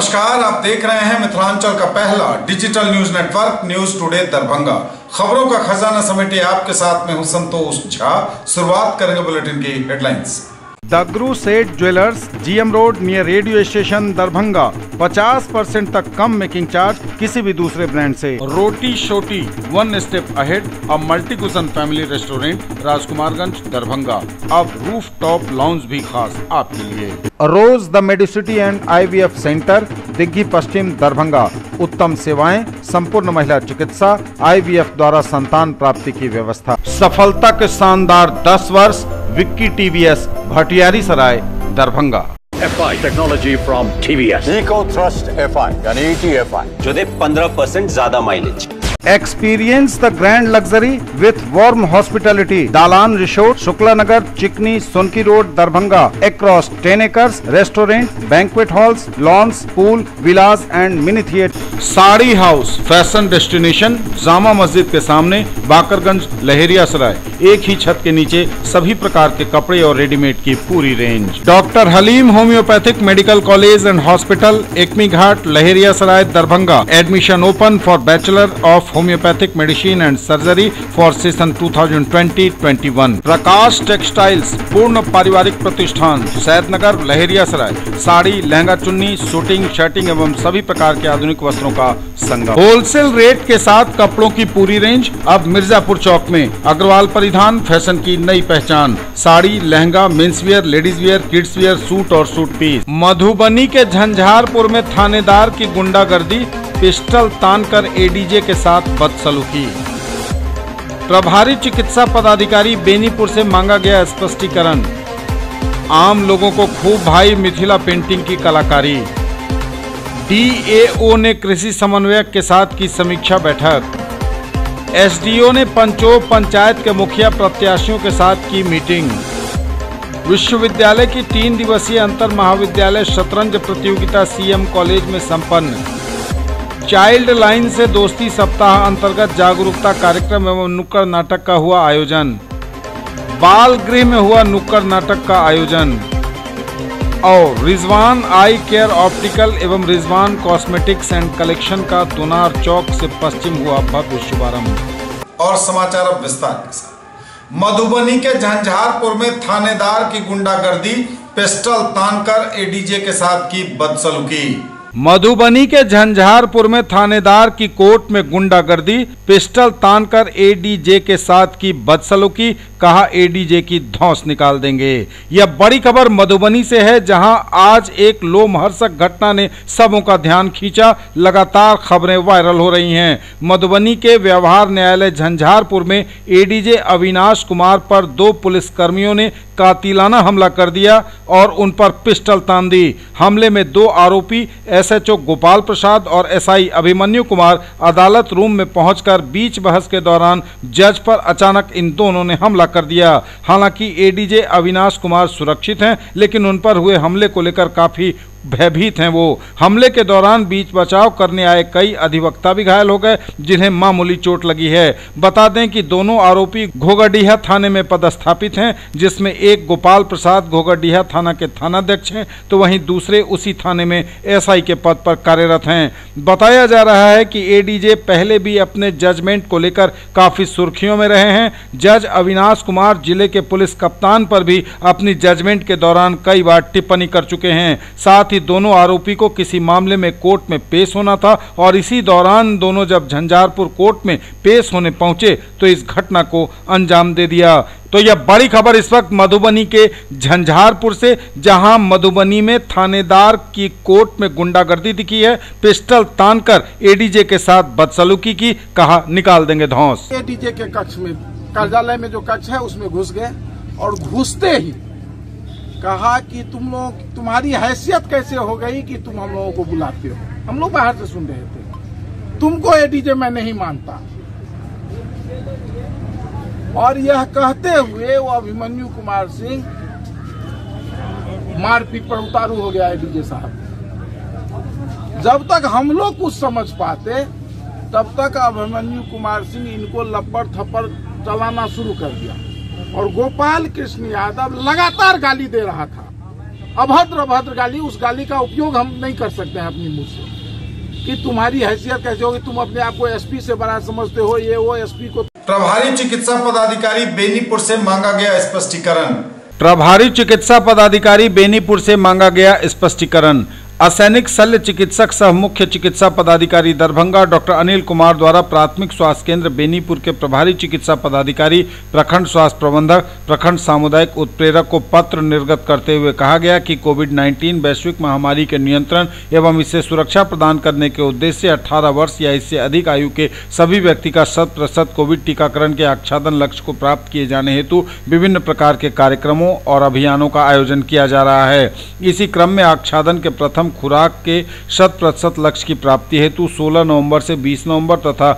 नमस्कार, आप देख रहे हैं मिथिलांचल का पहला digital news network, news today Darbhanga. खबरों का खजाना समेटे आपके साथ में हूँ संतोष झा। शुरुआत करेंगे बुलेटिन की headlines. Dagru Seth jewellers GM road near radio station Darbhanga. 50 percent तक कम मेकिंग चार्ज किसी भी दूसरे ब्रांड से। Roti Shoti one step ahead अब multi cuisine family restaurant Rajkumarganj Darbhanga. अब रूफ टॉप लॉन्च भी खास आपके लिए। Rose the Medicity and IVF centre Digghi Paschim Darbhanga. उत्तम सेवाएँ संपूर्ण महिला चिकित्सा आईवीएफ द्वारा संतान प्राप्ति की व्यवस्था। सफलता के शानदार 10 वर्ष Vicky TVS Bhatiyari Sarai Darbhanga. Technology from TVS eco trust FI यानी जो दे 15% ज़्यादा mileage experience the grand luxury with warm hospitality Dalan resort Shukla Nagar Chikni Sonki road Darbhanga across ten acres restaurant banquet halls lawns pool villas and mini theatre sari house fashion destination Jama Masjid के सामने बाकरगंज, लहेरिया सराय। एक ही छत के नीचे सभी प्रकार के कपड़े और रेडीमेड की पूरी range doctor Halim homeopathic medical college and hospital Ekmi Ghat, Laheria Sarai, Darbhanga. Admission open for bachelor of homeopathic medicine and surgery for session 2020-21 Prakash textiles पूर्ण पारिवारिक प्रतिष्ठान सैदनगर लहेरिया सराय साड़ी लहंगा चुन्नी शूटिंग शर्टिंग एवं सभी प्रकार के आधुनिक वस्त्रों का संगम होलसेल रेट के साथ कपड़ों की पूरी रेंज अब मिर्जापुर चौक में। अग्रवाल परिधान, फ़ैशन की नई पहचान। Sari, lehenga men's wear ladies wear kids wear suit और सूट पीस मधुबनी के झंझारपुर में थानेदार की गुंडागर्दी पिस्टल तानकर एडीजे के साथ बदसलूकी। प्रभारी चिकित्सा पदाधिकारी बेनीपुर से मांगा गया स्पष्टीकरण। आम लोगों को खूब भाई मिथिला पेंटिंग की कलाकारी। डीएओ ने कृषि समन्वयक के साथ की समीक्षा बैठक। एसडीओ ने पंचो पंचायत के मुखिया प्रत्याशियों के साथ की मीटिंग। विश्वविद्यालय की तीन दिवसीय अंतर महाविद्यालय शतरंज प्रतियोगिता सीएम कॉलेज में संपन्न। चाइल्ड लाइन से दोस्ती सप्ताह अंतर्गत जागरूकता कार्यक्रम एवं नुक्कड़ नाटक का हुआ आयोजन। बाल गृह में हुआ नुक्कड़ नाटक का आयोजन। और रिजवान आई केयर ऑप्टिकल एवं रिजवान कॉस्मेटिक्स एंड कलेक्शन का दुनार चौक से पश्चिम हुआ भव्य शुभारंभ। और समाचार अब विस्तार के साथ। मधुबनी के झंझारपुर में थानेदार की गुंडागर्दी, पिस्टल तानकर एडीजे के साथ की बदसलूकी। मधुबनी के झंझारपुर में थानेदार की कोर्ट में गुंडागर्दी, पिस्टल तानकर एडीजे के साथ की बदसलूकी, कहा एडीजे की धौस निकाल देंगे। यह बड़ी खबर मधुबनी से है, जहाँ आज एक लोमहर्षक घटना ने सबों का ध्यान खींचा। लगातार खबरें वायरल हो रही हैं। मधुबनी के व्यवहार न्यायालय झंझारपुर में एडीजे अविनाश कुमार पर दो पुलिसकर्मियों ने कातिलाना हमला कर दिया और उन पर पिस्टल तान दी। हमले में दो आरोपी एसएचओ गोपाल प्रसाद और एसआई अभिमन्यु कुमार अदालत रूम में पहुंचकर बीच बहस के दौरान जज पर अचानक इन दोनों ने हमला कर दिया। हालाँकि एडीजे अविनाश कुमार सुरक्षित हैं, लेकिन उन पर हुए हमले को लेकर काफ़ी भयभीत हैं वो। हमले के दौरान बीच बचाव करने आए कई अधिवक्ता भी घायल हो गए, जिन्हें मामूली चोट लगी है। बता दें कि दोनों आरोपी घोगडीहा थाने में पदस्थापित हैं, जिसमें एक गोपाल प्रसाद घोगडीहा थाना के थानाध्यक्ष हैं तो वहीं दूसरे उसी थाने में एसआई के पद पर कार्यरत हैं। बताया जा रहा है कि एडीजे पहले भी अपने जजमेंट को लेकर काफ़ी सुर्खियों में रहे हैं। जज अविनाश कुमार ज़िले के पुलिस कप्तान पर भी अपनी जजमेंट के दौरान कई बार टिप्पणी कर चुके हैं। साथ साथ ही दोनों आरोपी को किसी मामले में कोर्ट में पेश होना था और इसी दौरान दोनों जब झंझारपुर कोर्ट में पेश होने पहुँचे तो इस घटना को अंजाम दे दिया। तो यह बड़ी खबर इस वक्त मधुबनी के झंझारपुर से, जहाँ मधुबनी में थानेदार की कोर्ट में गुंडागर्दी दिखी है। पिस्टल तानकर एडीजे के साथ बदसलूकी की, कहा, निकाल देंगे धौस। एडीजे के कक्ष में, कार्यालय में जो कक्ष है, उसमें घुस गए और घुसते ही कहा कि तुम लोग, तुम्हारी हैसियत कैसे हो गई कि तुम हम लोगों को बुलाते हो? हम लोग बाहर से सुन रहे थे। तुमको एडीजे मैं नहीं मानता। और यह कहते हुए वो अभिमन्यु कुमार सिंह मारपीट पर उतारू हो गया एडीजे साहब। जब तक हम लोग कुछ समझ पाते, तब तक अभिमन्यु कुमार सिंह इनको लपड़ थप्पड़ चलाना शुरू कर दिया। और गोपाल कृष्ण यादव लगातार गाली दे रहा था। अभद्र अभद्र गाली उस गाली का उपयोग हम नहीं कर सकते हैं अपनी मुँह से। कि तुम्हारी हैसियत कैसे होगी? तुम अपने आप को एसपी से बड़ा समझते हो ये वो एसपी को प्रभारी चिकित्सा पदाधिकारी बेनीपुर से मांगा गया स्पष्टीकरण। प्रभारी चिकित्सा पदाधिकारी बेनीपुर से मांगा गया स्पष्टीकरण। असैनिक शल्य चिकित्सक सह मुख्य चिकित्सा पदाधिकारी दरभंगा डॉक्टर अनिल कुमार द्वारा प्राथमिक स्वास्थ्य केंद्र बेनीपुर के प्रभारी चिकित्सा पदाधिकारी, प्रखंड स्वास्थ्य प्रबंधक, प्रखंड सामुदायिक उत्प्रेरक को पत्र निर्गत करते हुए कहा गया कि कोविड 19 वैश्विक महामारी के नियंत्रण एवं इससे सुरक्षा प्रदान करने के उद्देश्य 18 वर्ष या इससे अधिक आयु के सभी व्यक्ति का शत प्रतिशत कोविड टीकाकरण के आच्छादन लक्ष्य को प्राप्त किए जाने हेतु विभिन्न प्रकार के कार्यक्रमों और अभियानों का आयोजन किया जा रहा है। इसी क्रम में आच्छादन के प्रथम खुराक के शत प्रतिशत लक्ष्य की प्राप्ति हेतु 16 नवंबर से 20 नवंबर तथा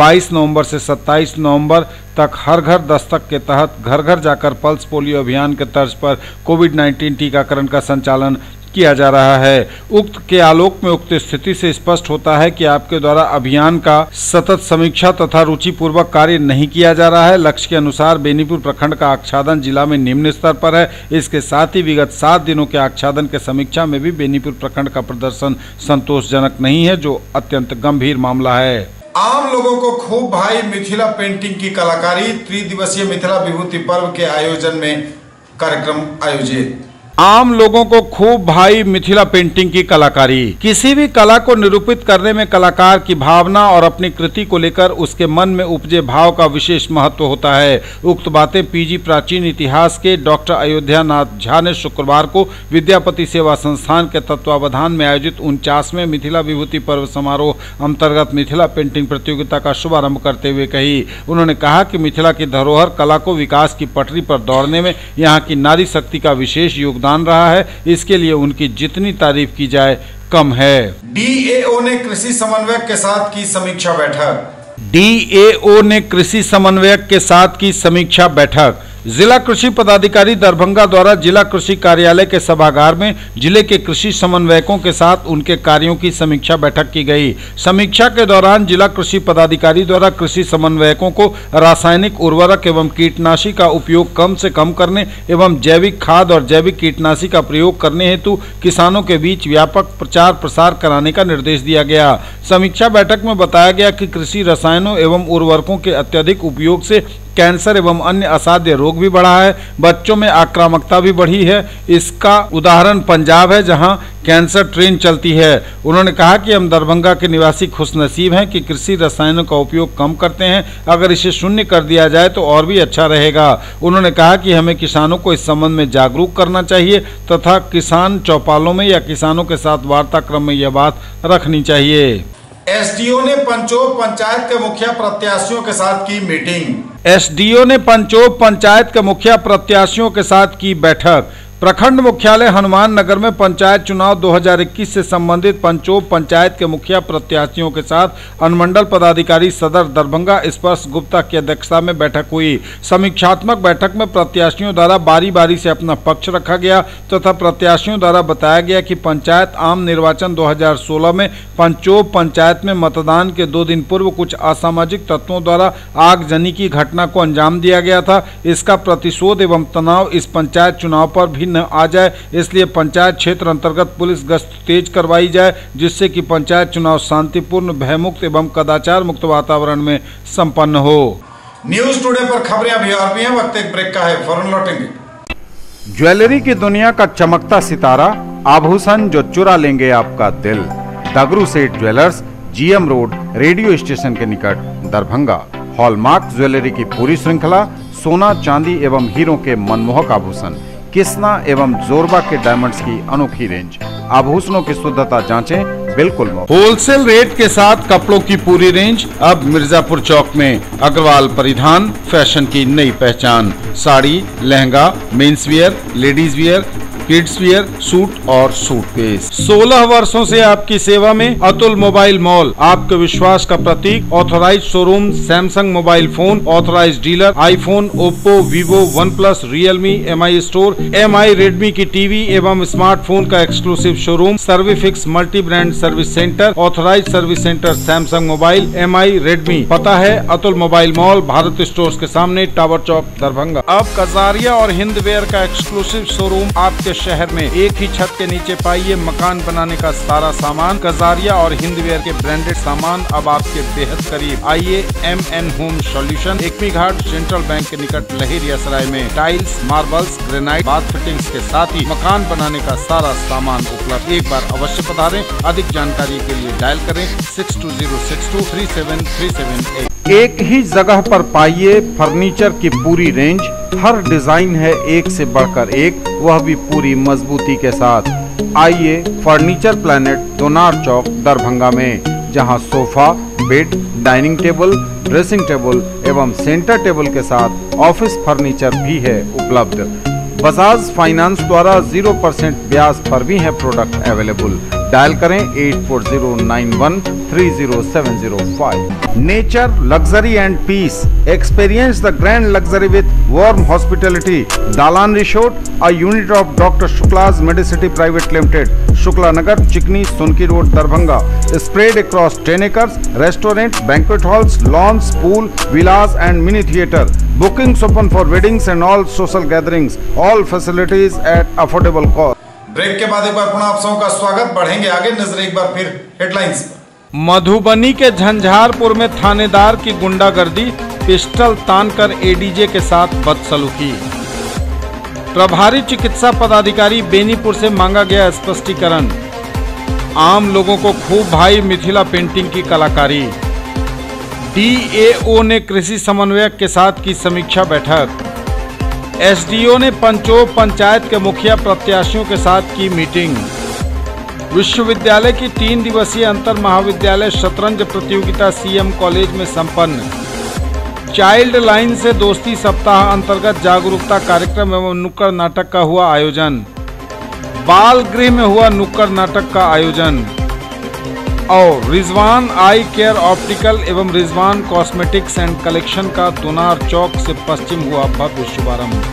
22 नवंबर से 27 नवंबर तक हर घर दस्तक के तहत घर घर जाकर पल्स पोलियो अभियान के तर्ज पर कोविड 19 टीकाकरण का संचालन किया जा रहा है। उक्त के आलोक में उक्त स्थिति से स्पष्ट होता है कि आपके द्वारा अभियान का सतत समीक्षा तथा रुचि पूर्वक कार्य नहीं किया जा रहा है। लक्ष्य के अनुसार बेनीपुर प्रखंड का आच्छादन जिला में निम्न स्तर पर है। इसके साथ ही विगत सात दिनों के आच्छादन के समीक्षा में भी बेनीपुर प्रखंड का प्रदर्शन संतोषजनक नहीं है, जो अत्यंत गंभीर मामला है। आम लोगों को खूब भाई मिथिला पेंटिंग की कलाकारी, त्रिदिवसीय मिथिला विभूति पर्व के आयोजन में कार्यक्रम आयोजित। आम लोगों को खूब भाई मिथिला पेंटिंग की कलाकारी। किसी भी कला को निरूपित करने में कलाकार की भावना और अपनी कृति को लेकर उसके मन में उपजे भाव का विशेष महत्व होता है। उक्त बातें पीजी प्राचीन इतिहास के डॉक्टर अयोध्या नाथ झा ने शुक्रवार को विद्यापति सेवा संस्थान के तत्वावधान में आयोजित उनचासवें मिथिला विभूति पर्व समारोह अंतर्गत मिथिला पेंटिंग प्रतियोगिता का शुभारंभ करते हुए कही। उन्होंने कहा कि मिथिला की धरोहर कला को विकास की पटरी पर दौड़ने में यहाँ की नारी शक्ति का विशेष योगदान योगदान रहा है इसके लिए उनकी जितनी तारीफ़ की जाए कम है। डीएओ ने कृषि समन्वयक के साथ की समीक्षा बैठक। डीएओ ने कृषि समन्वयक के साथ की समीक्षा बैठक। जिला कृषि पदाधिकारी दरभंगा द्वारा जिला कृषि कार्यालय के सभागार में ज़िले के कृषि समन्वयकों के साथ उनके कार्यों की समीक्षा बैठक की गई। समीक्षा के दौरान जिला कृषि पदाधिकारी द्वारा कृषि समन्वयकों को रासायनिक उर्वरक एवं कीटनाशी का उपयोग कम से कम करने एवं जैविक खाद और जैविक कीटनाशी का प्रयोग करने हेतु किसानों के बीच व्यापक प्रचार प्रसार कराने का निर्देश दिया गया। समीक्षा बैठक में बताया गया कि कृषि रसायनों एवं उर्वरकों के अत्यधिक उपयोग से कैंसर एवं अन्य असाध्य रोग भी बढ़ा है, बच्चों में आक्रामकता भी बढ़ी है। इसका उदाहरण पंजाब है, जहाँ कैंसर ट्रेन चलती है। उन्होंने कहा कि हम दरभंगा के निवासी खुशनसीब हैं कि कृषि रसायनों का उपयोग कम करते हैं। अगर इसे शून्य कर दिया जाए तो और भी अच्छा रहेगा। उन्होंने कहा कि हमें किसानों को इस संबंध में जागरूक करना चाहिए तथा किसान चौपालों में या किसानों के साथ वार्ताक्रम में यह बात रखनी चाहिए। एसडीओ ने पंचोप पंचायत के मुखिया प्रत्याशियों के साथ की मीटिंग। एसडीओ ने पंचोप पंचायत के मुखिया प्रत्याशियों के साथ की बैठक। प्रखंड मुख्यालय हनुमान नगर में पंचायत चुनाव 2021 से संबंधित पंचोप पंचायत के मुखिया प्रत्याशियों के साथ अनुमंडल पदाधिकारी सदर दरभंगा स्पर्श गुप्ता की अध्यक्षता में बैठक हुई। समीक्षात्मक बैठक में प्रत्याशियों द्वारा बारी बारी से अपना पक्ष रखा गया तथा तो प्रत्याशियों द्वारा बताया गया कि पंचायत आम निर्वाचन 2016 में पंचोप पंचायत में मतदान के दो दिन पूर्व कुछ असामाजिक तत्वों द्वारा आगजनी की घटना को अंजाम दिया गया था। इसका प्रतिशोध एवं तनाव इस पंचायत चुनाव पर भी न आ जाए इसलिए पंचायत क्षेत्र अंतर्गत पुलिस गश्त तेज करवाई जाए जिससे कि पंचायत चुनाव शांतिपूर्ण भयमुक्त एवं कदाचार मुक्त वातावरण में संपन्न हो। न्यूज़ टुडे पर खबरें अभी और भी हैं वक्त एक ब्रेक का है फ़ौरन लौटेंगे। ज्वेलरी की दुनिया का चमकता सितारा आभूषण जो चुरा लेंगे आपका दिल। Dagru Seth jewellers GM road radio station के निकट दरभंगा। हॉलमार्क ज्वेलरी की पूरी श्रृंखला सोना चांदी एवं हीरो के मनमोहक आभूषण। किस्ना एवं जोरबा के डायमंड्स की अनोखी रेंज आभूषणों की शुद्धता जांचें, बिल्कुल होलसेल रेट के साथ कपड़ों की पूरी रेंज अब मिर्जापुर चौक में अग्रवाल परिधान फ़ैशन की नई पहचान। Sari, lehenga men's wear ladies wear kids wear suit और सूट पीस 16 वर्षों से आपकी सेवा में अतुल मोबाइल मॉल, आपके विश्वास का प्रतीक authorised showroom Samsung mobile phone authorised dealer iPhone Oppo Vivo OnePlus Realme M I store M I Redmi की टीवी एवं स्मार्टफ़ोन का exclusive showroom Servifix multi brand service centre authorised service centre Samsung mobile M I Redmi पता है, Atul mobile mall Bharat store के सामने tower Chowk Darbhanga. अब कजारिया और Hindware का एक्सक्लूसिव शोरूम आपके शहर में एक ही छत के नीचे पाइए मकान बनाने का सारा सामान, कजारिया और हिंदवेयर के ब्रांडेड सामान अब आपके बेहद करीब। आइए M N home solution Ekmi Ghat central bank के निकट लहेरिया सराय में। Tiles marbles granite bath fittings के साथ ही मकान बनाने का सारा सामान उपलब्ध। एक बार अवश्य पधारें। अधिक जानकारी के लिए डायल करें six two zero six two three seven three seven eight एक ही जगह पर पाइए फर्नीचर की पूरी रेंज हर डिज़ाइन है एक से बढ़कर एक। वह भी पूरी मजबूती के साथ। आइए फर्नीचर प्लेनेट दोनार चौक दरभंगा में, जहाँ sofa, bed, dining table, dressing table एवं सेंटर टेबल के साथ ऑफ़िस फर्नीचर भी है उपलब्ध। बजाज फाइनेंस द्वारा ज़ीरो परसेंट ब्याज पर भी है प्रोडक्ट अवेलेबल। डायल करें 8409130705 nature luxury and peace experience the grand luxury with warm hospitality Dalan resort a unit of doctor Shukla's Medicity private limited Shukla Nagar Chikni Sonki road Darbhanga spread across ten acres restaurant banquet halls lawns pool villas and mini theatre bookings open for weddings and all social gatherings all facilities at affordable cost break के बाद एक बार पुनः आप सबों का स्वागत। बढ़ेंगे आगे नज़र एक बार फिर हेडलाइंस मधुबनी के झंझारपुर में थानेदार की गुंडागर्दी, पिस्टल तानकर एडीजे के साथ बदसलूकी। प्रभारी चिकित्सा पदाधिकारी बेनीपुर से मांगा गया स्पष्टीकरण। आम लोगों को खूब भाई मिथिला पेंटिंग की कलाकारी। डीएओ ने कृषि समन्वयक के साथ की समीक्षा बैठक। एसडीओ ने पंचो पंचायत के मुखिया प्रत्याशियों के साथ की मीटिंग। विश्वविद्यालय की तीन दिवसीय अंतर महाविद्यालय शतरंज प्रतियोगिता सीएम कॉलेज में संपन्न। चाइल्ड लाइन से दोस्ती सप्ताह अंतर्गत जागरूकता कार्यक्रम एवं नुक्कड़ नाटक का हुआ आयोजन। बाल गृह में हुआ नुक्कड़ नाटक का आयोजन। और रिजवान आई केयर ऑप्टिकल एवं रिजवान कॉस्मेटिक्स एंड कलेक्शन का दुनार चौक से पश्चिम हुआ भव्य शुभारंभ।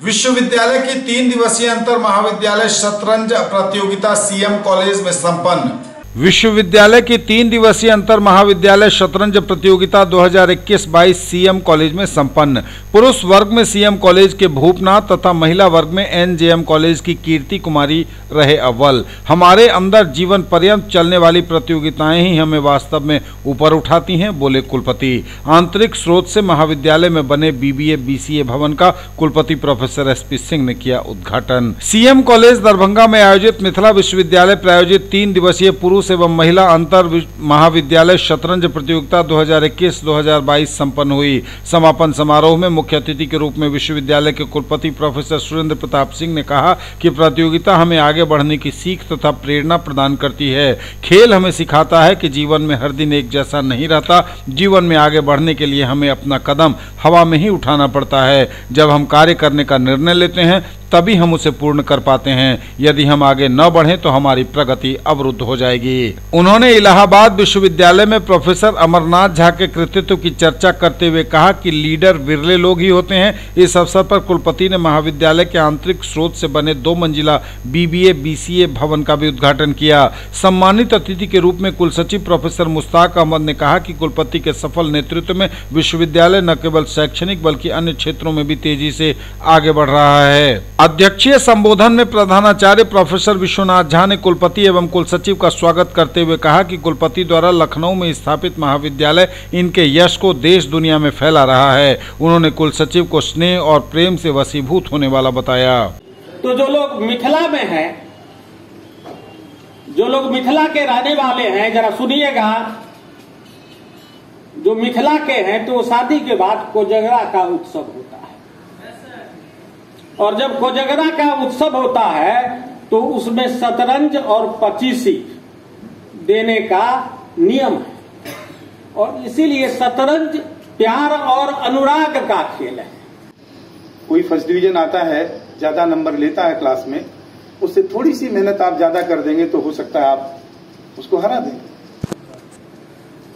विश्वविद्यालय की तीन दिवसीय अंतर महाविद्यालय शतरंज प्रतियोगिता सीएम कॉलेज में संपन्न। विश्वविद्यालय की तीन दिवसीय अंतर महाविद्यालय शतरंज प्रतियोगिता 2021-22 सीएम कॉलेज में संपन्न। पुरुष वर्ग में सीएम कॉलेज के भूपनाथ तथा महिला वर्ग में एनजेएम कॉलेज की कीर्ति कुमारी रहे अव्वल। हमारे अंदर जीवन पर्यंत चलने वाली प्रतियोगिताएँ ही हमें वास्तव में ऊपर उठाती हैं, बोले कुलपति। आंतरिक स्रोत से महाविद्यालय में बने बीबीए बीसीए भवन का कुलपति प्रोफेसर एस पी सिंह ने किया उद्घाटन। सीएम कॉलेज दरभंगा में आयोजित मिथिला विश्वविद्यालय प्रायोजित तीन दिवसीय पुरुष एवं महिला अंतर महाविद्यालय शतरंज प्रतियोगिता 2021-2022 संपन्न हुई। समापन समारोह में मुख्य अतिथि के रूप में विश्वविद्यालय के कुलपति प्रोफेसर सुरेंद्र प्रताप सिंह ने कहा कि प्रतियोगिता हमें आगे बढ़ने की सीख तथा प्रेरणा प्रदान करती है। खेल हमें सिखाता है कि जीवन में हर दिन एक जैसा नहीं रहता। जीवन में आगे बढ़ने के लिए हमें अपना कदम हवा में ही उठाना पड़ता है। जब हम कार्य करने का निर्णय लेते हैं, तभी हम उसे पूर्ण कर पाते हैं। यदि हम आगे न बढ़े तो हमारी प्रगति अवरुद्ध हो जाएगी। उन्होंने इलाहाबाद विश्वविद्यालय में प्रोफेसर अमरनाथ झा के कृतित्व की चर्चा करते हुए कहा कि लीडर विरले लोग ही होते हैं। इस अवसर पर कुलपति ने महाविद्यालय के आंतरिक स्रोत से बने दो मंजिला बीबीए, बीसीए भवन का भी उद्घाटन किया। सम्मानित अतिथि के रूप में कुल सचिव प्रोफेसर मुश्ताक अहमद ने कहा कि कुलपति के सफल नेतृत्व में विश्वविद्यालय न केवल शैक्षणिक बल्कि अन्य क्षेत्रों में भी तेज़ी से आगे बढ़ रहा है। अध्यक्षीय संबोधन में प्रधानाचार्य प्रोफेसर विश्वनाथ झा ने कुलपति एवं कुलसचिव का स्वागत करते हुए कहा कि कुलपति द्वारा लखनऊ में स्थापित महाविद्यालय इनके यश को देश दुनिया में फैला रहा है। उन्होंने कुल सचिव को स्नेह और प्रेम से वसीभूत होने वाला बताया। तो जो लोग मिथिला में है, जो लोग मिथिला के रहने वाले हैं, जरा सुनिएगा। जो मिथिला के हैं तो शादी के बाद कोजगरा का उत्सव होता है। और जब कोजगरा का उत्सव होता है तो उसमें शतरंज और पचीसी देने का नियम है। और इसीलिए शतरंज, प्यार और अनुराग का खेल है। कोई फ़र्स्ट डिवीज़न आता है, ज़्यादा नंबर लेता है क्लास में, उससे थोड़ी सी मेहनत आप ज़्यादा कर देंगे तो हो सकता है आप उसको हरा दें।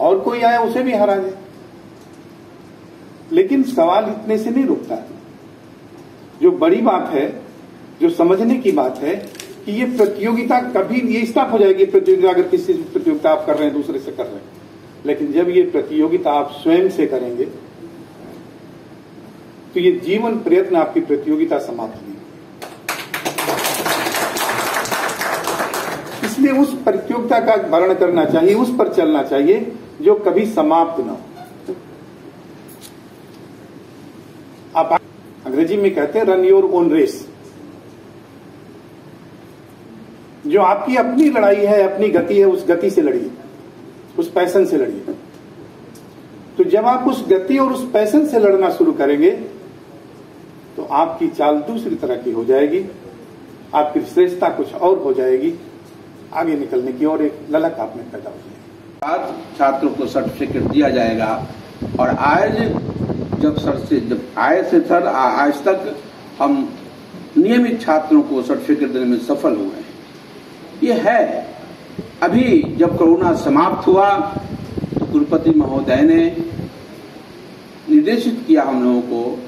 और कोई आए उसे भी हरा दे। लेकिन सवाल इतने से नहीं रुकता। जो बड़ी बात है, जो समझने की बात है कि ये प्रतियोगिता कभी ये स्टाफ हो जाएगी, प्रतियोगिता अगर किसी प्रतियोगिता आप कर रहे हैं, दूसरे से कर रहे हैं। लेकिन जब ये प्रतियोगिता आप स्वयं से करेंगे तो ये जीवन प्रयत्न आपकी प्रतियोगिता समाप्त नहीं इसलिए उस प्रतियोगिता का वर्ण करना चाहिए, उस पर चलना चाहिए, जो कभी समाप्त ना हो। आप अंग्रेज़ी में कहते हैं रन योर ओन रेस जो आपकी अपनी लड़ाई है, अपनी गति है, उस गति से लड़िए उस पैसन से लड़िए तो जब आप उस गति और उस पैसन से लड़ना शुरू करेंगे तो आपकी चाल दूसरी तरह की हो जाएगी, आपकी श्रेष्ठता कुछ और हो जाएगी, आगे निकलने की और एक ललक आप में पैदा हो जाएगी। छात्रों को सर्टिफिकेट दिया जाएगा और आज जब सर से जब आए से सर आज तक हम नियमित छात्रों को सर्टिफिकेट देने में सफल हुए हैं। ये है। अभी जब कोरोना समाप्त हुआ तो कुलपति महोदय ने निर्देशित किया हम लोगों को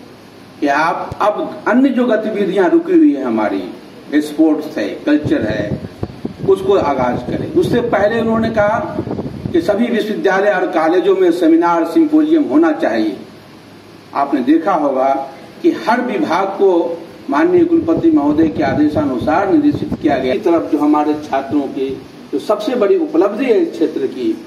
कि आप अब अन्य जो गतिविधियाँ रुकी हुई है हमारी, स्पोर्ट्स है, कल्चर है, उसको आगाज़ करें। उससे पहले उन्होंने कहा कि सभी विश्वविद्यालय और कॉलेजों में सेमिनार सिंपोजियम होना चाहिए। आपने देखा होगा कि हर विभाग को माननीय कुलपति महोदय के आदेशानुसार निर्देशित किया गया। इस तरफ़ जो हमारे छात्रों की जो सबसे बड़ी उपलब्धि है इस क्षेत्र की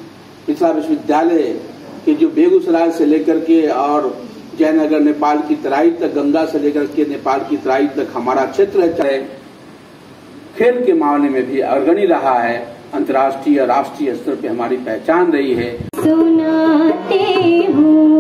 मिथिला विश्वविद्यालय के जो बेगूसराय से लेकर के और जयनगर, नेपाल की तराई तक, गंगा से लेकर के नेपाल की तराई तक हमारा क्षेत्र है। खेल के मामले में भी अग्रणी रहा है। अंतर्राष्ट्रीय राष्ट्रीय स्तर पे हमारी पहचान रही है। सुनाते हो।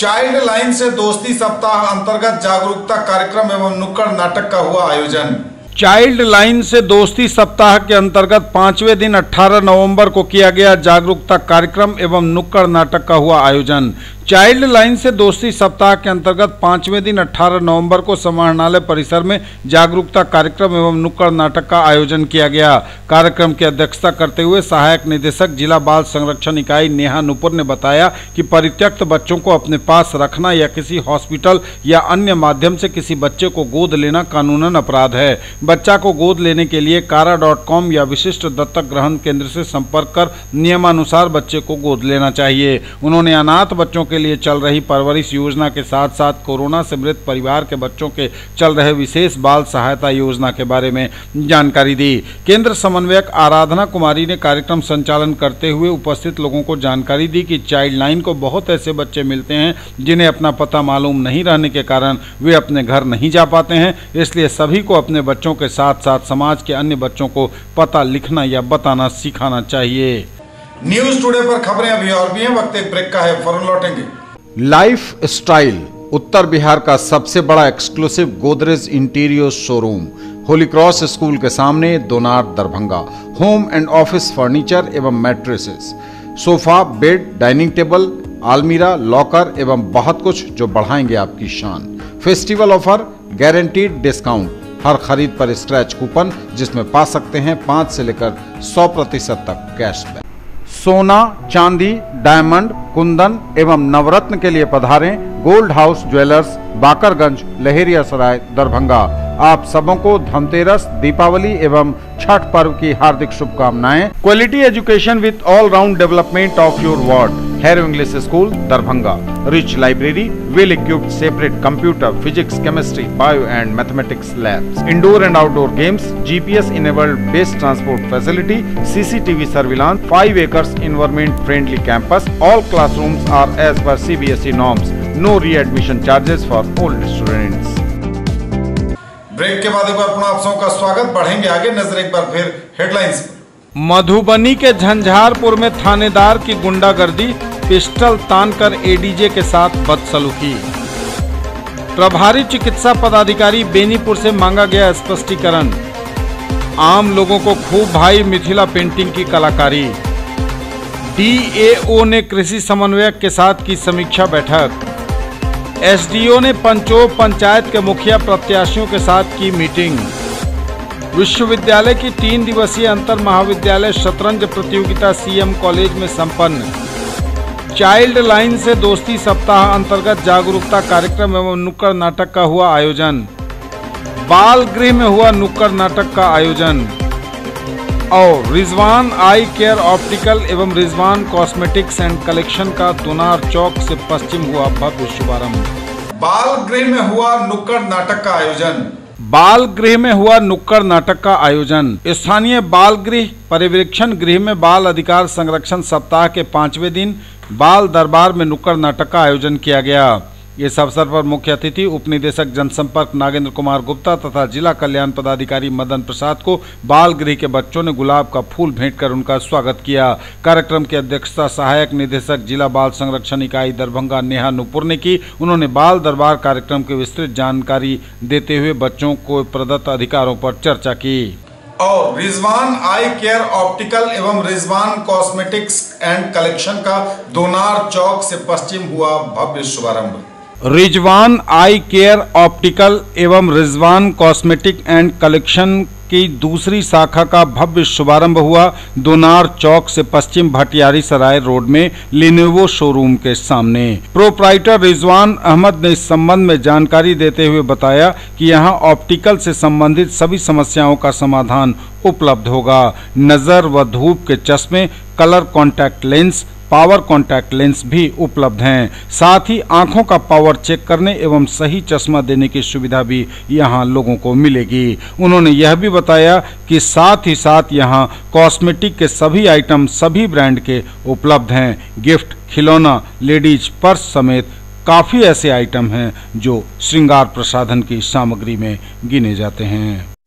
चाइल्ड लाइन से दोस्ती सप्ताह अंतर्गत जागरूकता कार्यक्रम एवं नुक्कड़ नाटक का हुआ आयोजन। चाइल्ड लाइन से दोस्ती सप्ताह के अंतर्गत पाँचवें दिन 18 नवंबर को किया गया जागरूकता कार्यक्रम एवं नुक्कड़ नाटक का हुआ आयोजन। चाइल्ड लाइन से दोस्ती सप्ताह के अंतर्गत पाँचवें दिन 18 नवंबर को समाहरणालय परिसर में जागरूकता कार्यक्रम एवं नुक्कड़ नाटक का आयोजन किया गया। कार्यक्रम की अध्यक्षता करते हुए सहायक निदेशक जिला बाल संरक्षण इकाई नेहा नुपुर ने बताया कि परित्यक्त बच्चों को अपने पास रखना या किसी हॉस्पिटल या अन्य माध्यम से किसी बच्चे को गोद लेना कानूनन अपराध है। बच्चा को गोद लेने के लिए कारा या विशिष्ट दत्तक ग्रहण केंद्र से संपर्क कर नियमानुसार बच्चे को गोद लेना चाहिए। उन्होंने अनाथ बच्चों के लिए चल रही परवरिश योजना के साथ साथ कोरोना से मृत परिवार के बच्चों के चल रहे विशेष बाल सहायता योजना के बारे में जानकारी दी। केंद्र समन्वयक आराधना कुमारी ने कार्यक्रम संचालन करते हुए उपस्थित लोगों को जानकारी दी कि चाइल्ड लाइन को बहुत ऐसे बच्चे मिलते हैं जिन्हें अपना पता मालूम नहीं रहने के कारण वे अपने घर नहीं जा पाते हैं। इसलिए सभी को अपने बच्चों के साथ साथ समाज के अन्य बच्चों को पता लिखना या बताना सिखाना चाहिए। न्यूज़ टुडे पर खबरें अभी और भी हैं। वक्त एक ब्रेक का है। फ़ौरन लौटेंगे। लाइफ स्टाइल, उत्तर बिहार का सबसे बड़ा exclusive Godrej interior showroom holy cross school के सामने Donar Darbhanga home and office furniture एवं mattresses sofa bed dining table आलमीरा locker एवं बहुत कुछ जो बढ़ाएँगे आपकी शान। फेस्टिवल ऑफ़र गारंटीड डिस्काउंट हर खरीद पर स्क्रैच कूपन जिसमें पा सकते हैं पाँच से लेकर सौ प्रतिशत तक कैशबैक सोना, चांदी डायमंड कुंदन एवं नवरत्न के लिए पधारें gold house jewellers Bakarganj Laheria Sarai Darbhanga. आप सबों को धनतेरस, दीपावली एवं छठ पर्व की हार्दिक शुभकामनाएँ। Quality education with all round development of your ward Hero English school Darbhanga. Rich library well equipped separate computer physics chemistry bio and mathematics labs indoor and outdoor games GPS enabled best transport facility CCTV surveillance five acres environment friendly campus all classrooms are as per CBSE norms no readmission charges for old students break के बाद एक बार पुनः आप सबका स्वागत। बढ़ेंगे आगे नज़र एक बार फिर हेडलाइंस मधुबनी के झंझारपुर में थानेदार की गुंडागर्दी। पिस्टल तानकर एडीजे के साथ बदसलूकी। प्रभारी चिकित्सा पदाधिकारी बेनीपुर से मांगा गया स्पष्टीकरण। आम लोगों को खूब भाई मिथिला पेंटिंग की कलाकारी। डीएओ ने कृषि समन्वयक के साथ की समीक्षा बैठक। एसडीओ ने पंचो पंचायत के मुखिया प्रत्याशियों के साथ की मीटिंग। विश्वविद्यालय की तीन दिवसीय अंतर महाविद्यालय शतरंज प्रतियोगिता सीएम कॉलेज में संपन्न। चाइल्ड लाइन से दोस्ती सप्ताह अंतर्गत जागरूकता कार्यक्रम एवं नुक्कड़ नाटक का हुआ आयोजन। बाल गृह में हुआ नुक्कड़ नाटक का आयोजन। और रिजवान आई केयर ऑप्टिकल एवं रिजवान कॉस्मेटिक्स एंड कलेक्शन का दोनार चौक से पश्चिम हुआ भव्य शुभारंभ। बाल गृह में हुआ नुक्कड़ नाटक का आयोजन। बाल गृह में हुआ नुक्कड़ नाटक का आयोजन। स्थानीय बाल गृह पर्यवेक्षण गृह में बाल अधिकार संरक्षण सप्ताह के पाँचवें दिन बाल दरबार में नुक्कड़ नाटक का आयोजन किया गया। इस अवसर पर मुख्य अतिथि उप निदेशक जनसंपर्क नागेंद्र कुमार गुप्ता तथा जिला कल्याण पदाधिकारी मदन प्रसाद को बाल गृह के बच्चों ने गुलाब का फूल भेंट कर उनका स्वागत किया। कार्यक्रम की अध्यक्षता सहायक निदेशक जिला बाल संरक्षण इकाई दरभंगा नेहा नुपुर ने की। उन्होंने बाल दरबार कार्यक्रम की विस्तृत जानकारी देते हुए बच्चों को प्रदत्त अधिकारों पर चर्चा की। और रिजवान आई केयर ऑप्टिकल एवं रिजवान कॉस्मेटिक्स एंड कलेक्शन का दोनार चौक से पश्चिम हुआ भव्य शुभारंभ। रिजवान आई केयर ऑप्टिकल एवं रिजवान कॉस्मेटिक एंड कलेक्शन की दूसरी शाखा का भव्य शुभारंभ हुआ दोनार चौक से पश्चिम भटियारी सराय रोड में लिनोवो शोरूम के सामने। प्रोप्राइटर रिजवान अहमद ने इस संबंध में जानकारी देते हुए बताया कि यहाँ ऑप्टिकल से संबंधित सभी समस्याओं का समाधान उपलब्ध होगा। नज़र व धूप के चश्मे colour contact lens power contact lens भी उपलब्ध हैं। साथ ही आँखों का पावर चेक करने एवं सही चश्मा देने की सुविधा भी यहाँ लोगों को मिलेगी। उन्होंने यह भी बताया कि साथ ही साथ यहाँ कॉस्मेटिक के सभी आइटम सभी ब्रांड के उपलब्ध हैं। गिफ्ट, खिलौना, लेडीज़, पर्स समेत काफ़ी ऐसे आइटम हैं जो श्रृंगार प्रसाधन की सामग्री में गिने जाते हैं।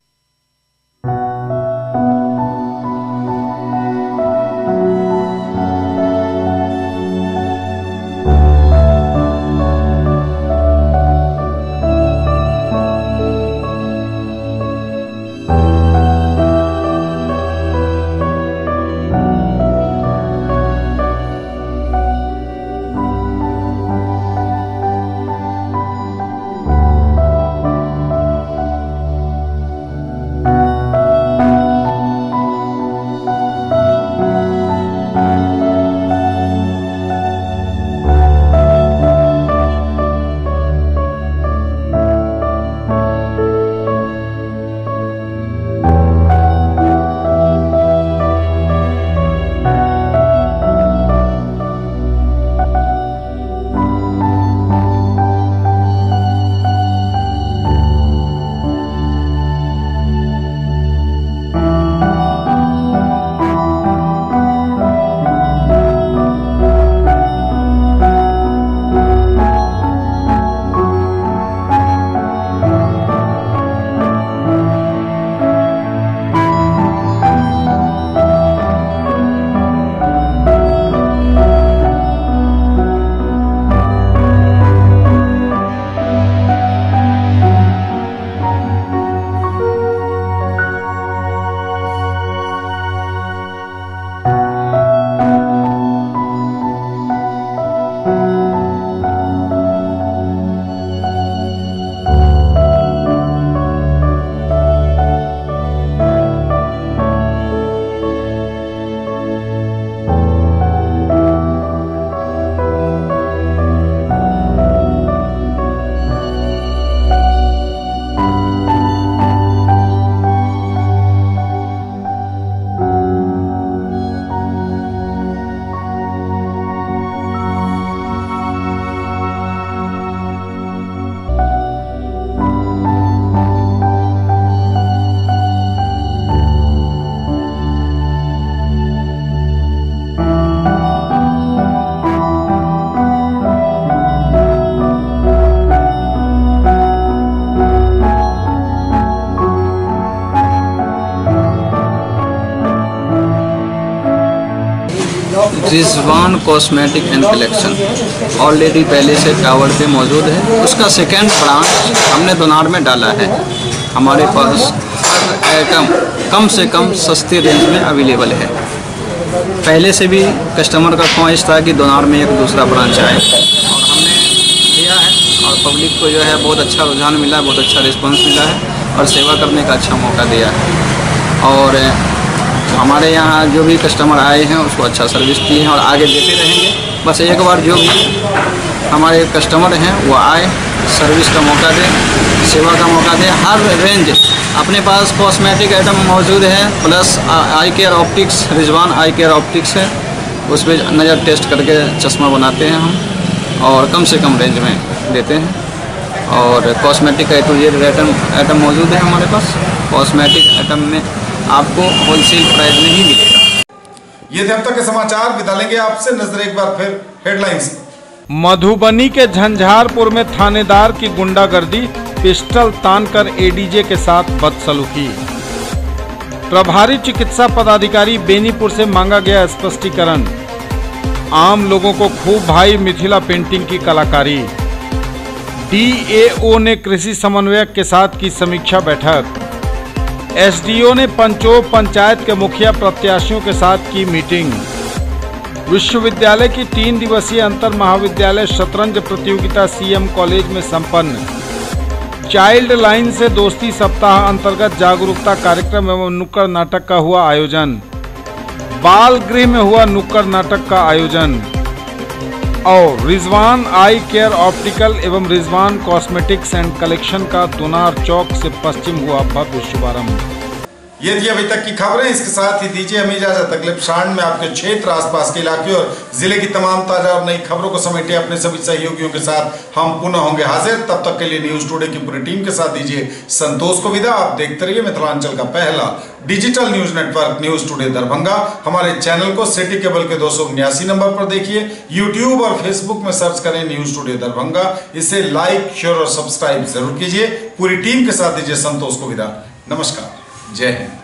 Rizwan cosmetic and collection already पहले से टावर पे मौजूद है। उसका सेकेंड ब्रांच हमने दोनार में डाला है। हमारे पास हर आइटम कम से कम सस्ते रेंज में अवेलेबल है। पहले से भी कस्टमर का ख्वाहिश था कि दोनार में एक दूसरा ब्रांच आए। और हमने दिया है और पब्लिक को जो है बहुत अच्छा रुझान मिला है बहुत अच्छा रिस्पॉन्स मिला है और सेवा करने का अच्छा मौका दिया है। और हमारे यहाँ जो भी कस्टमर आए हैं, उसको अच्छा सर्विस दिए हैं और आगे देते रहेंगे। बस एक बार जो भी हमारे कस्टमर हैं, वो आए सर्विस का मौका दें, सेवा का मौका दें। हर रेंज अपने पास कॉस्मेटिक आइटम मौजूद है plus eye care optics Rizwan eye care optics है उस पर नज़र टेस्ट करके चश्मा बनाते हैं हम और कम से कम रेंज में देते हैं। और कॉस्मेटिक आइटम आइटम मौजूद है हमारे पास। कॉस्मेटिक आइटम में आपको होलसेल प्राइस में ही मिलेगा। ये थे अब तक के समाचार। विदा लेंगे आपसे। नज़र एक बार फिर हेडलाइंस मधुबनी के झंझारपुर में थानेदार की गुंडागर्दी पिस्टल तानकर एडीजे के साथ बदसलूकी। प्रभारी चिकित्सा पदाधिकारी बेनीपुर से मांगा गया स्पष्टीकरण। आम लोगों को खूब भाई मिथिला पेंटिंग की कलाकारी। डीएओ ने कृषि समन्वयक के साथ की समीक्षा बैठक। एसडीओ ने पंचो पंचायत के मुखिया प्रत्याशियों के साथ की मीटिंग। विश्वविद्यालय की तीन दिवसीय अंतर महाविद्यालय शतरंज प्रतियोगिता सीएम कॉलेज में संपन्न। चाइल्ड लाइन से दोस्ती सप्ताह अंतर्गत जागरूकता कार्यक्रम एवं नुक्कड़ नाटक का हुआ आयोजन। बाल गृह में हुआ नुक्कड़ नाटक का आयोजन। और रिजवान आई केयर ऑप्टिकल एवं रिजवान कॉस्मेटिक्स एंड कलेक्शन का तुनार चौक से पश्चिम हुआ भव्य शुभारंभ। ये थी अभी तक की खबरें इसके साथ ही दीजिए, हमें इजाज़त। अगले क्षण में आपके क्षेत्र, आसपास के इलाके और ज़िले की तमाम ताज़ा और नई खबरों को समेटे अपने सभी सहयोगियों के साथ हम पुनः होंगे हाजिर। तब तक के लिए न्यूज़ टुडे की पूरी टीम के साथ दीजिए संतोष को विदा। आप देखते रहिए मिथिलांचल का पहला digital news network news today Darbhanga. हमारे चैनल को सिटी केबल के दो नंबर पर देखिए। यूट्यूब और फेसबुक में सर्च करें न्यूज़ टुडे दरभंगा। इसे लाइक शेयर और सब्सक्राइब ज़रूर कीजिए। पूरी टीम के साथ दीजिए संतोष को विदा। नमस्कार। जय हिंद।